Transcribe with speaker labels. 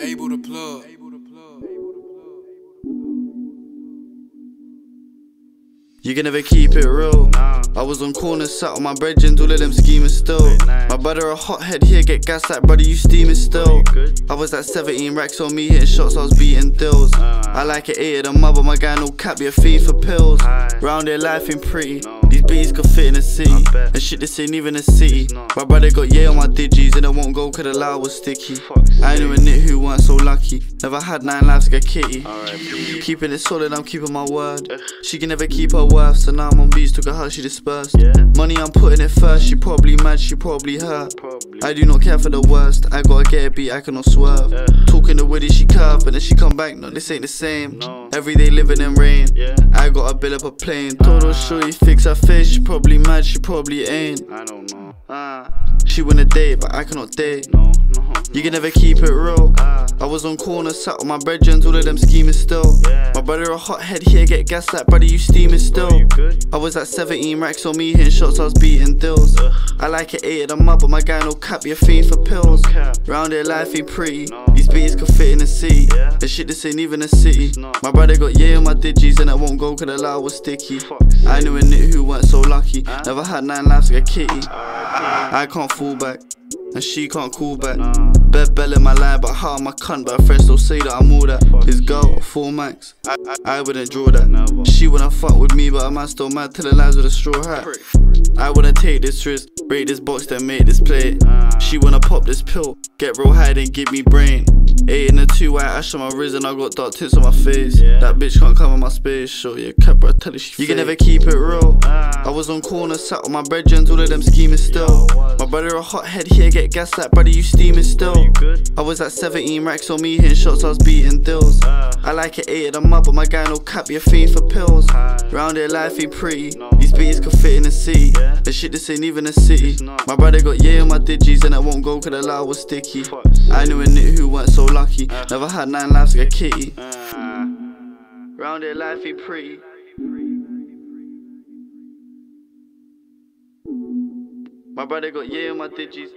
Speaker 1: Abel the plug.
Speaker 2: You can never keep it real. Nah. I was on corners, sat on my brethren, all of them scheming still. My brother a hothead here, get gas like brother, you steaming still. I was at 17 racks on me, hitting shots, I was beating deals. I like it, eight of them up, but my guy no cap, be a fiend for pills. Round there, life ain't pretty. Beats could fit in a city. And shit, this ain't even a city. My brother got yeah on my digis, and I won't go cause the loud was sticky. I knew a nit who weren't so lucky. Never had nine lives, got kitty. Keeping it solid, I'm keeping my word. She can never keep her worth, so now I'm on beats, took her how she dispersed. Money, I'm putting it first. She probably mad, she probably hurt. I do not care for the worst. I gotta get a beat, I cannot swerve. Talking the witty, she curve, but then she come back. No, this ain't the same. Every day living in rain. I gotta build up a plane. Total her shorty fix her face. She probably mad, she probably ain't.
Speaker 3: I don't know.
Speaker 2: Ah, she wanna date, but I cannot date.
Speaker 3: No, no.
Speaker 2: You can never keep it real. I was on corners, sat on my brethren, all of them scheming still. My brother a hothead here, get gas like brother, you steaming still.
Speaker 3: You?
Speaker 2: I was at 17 racks on me, hitting shots, I was beating deals. I like it, eight of them up, but my guy no cap, be a fiend for pills.
Speaker 3: cap.
Speaker 2: Round here, life ain't pretty. These beats could fit in a city.
Speaker 3: Yeah.
Speaker 2: The shit, this ain't even a city. My brother got yeah on my digis, and I won't go cause the loud was sticky. I knew a nit who so lucky. Never had nine lives like a kitty. I can't fall back. And she can't call back. Bed bell in my line, but how am I cunt? But her friends still say that I'm all that. His girl, a full max. I, I, I wouldn't draw that. She wouldn't fuck with me, but a man still mad till the lies with a straw hat. I wouldn't take this risk, break this box, then make this play. She wanna pop this pill, get real high, then give me brain. Eight in the two white ash on my wrist, and I got dark tits on my face. That bitch can't come in my space, show yeah, cap, bro, tell her she You can never keep it real. I was on corners, sat on my brethren, all of them scheming still. My brother a hothead here, get gas like brother, you steaming still. I was at 17 racks on me, hitting shots, I was beating deals. I like it, eight of them up, but my guy no cap, a fiend for pills. Round here, life ain't pretty. These beats could fit in a city. The shit, this ain't even a city. My brother got yeah on my digis, and I won't go cause the loud was sticky. I knew a nit who weren't so lucky. Never had nine lives like a kitty. Round here, life ain't pretty. My brother got yeah my digis.